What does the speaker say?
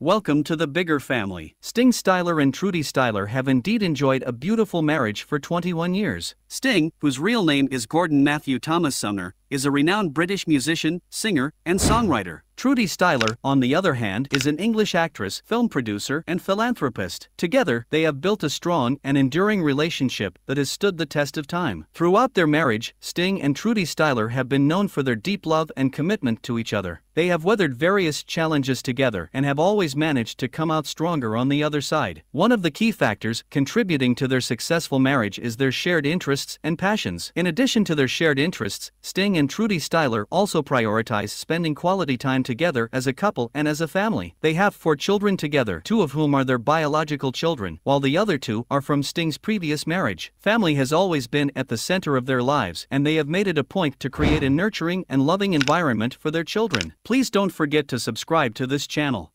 Welcome to the bigger family. Sting Styler and Trudie Styler have indeed enjoyed a beautiful marriage for 21 years. Sting, whose real name is Gordon Matthew Thomas Sumner, is a renowned British musician, singer, and songwriter. Trudie Styler, on the other hand, is an English actress, film producer, and philanthropist. Together, they have built a strong and enduring relationship that has stood the test of time. Throughout their marriage, Sting and Trudie Styler have been known for their deep love and commitment to each other. They have weathered various challenges together and have always managed to come out stronger on the other side. One of the key factors contributing to their successful marriage is their shared interests and passions. In addition to their shared interests, Sting and Trudie Styler also prioritize spending quality time together as a couple and as a family. They have four children together, two of whom are their biological children, while the other two are from Sting's previous marriage. Family has always been at the center of their lives, and they have made it a point to create a nurturing and loving environment for their children. Please don't forget to subscribe to this channel.